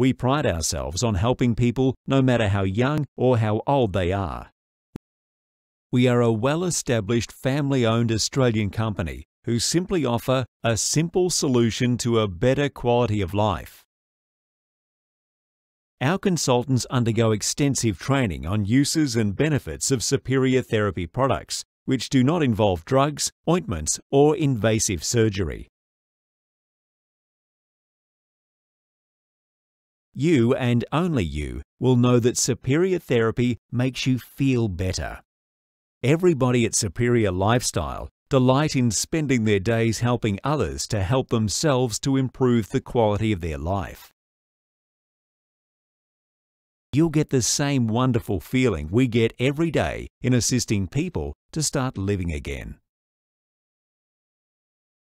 We pride ourselves on helping people no matter how young or how old they are. We are a well-established family-owned Australian company who simply offer a simple solution to a better quality of life. Our consultants undergo extensive training on uses and benefits of superior therapy products, which do not involve drugs, ointments, or invasive surgery. You and only you will know that superior therapy makes you feel better. Everybody at Superior Lifestyle delight in spending their days helping others to help themselves to improve the quality of their life. You'll get the same wonderful feeling we get every day in assisting people to start living again.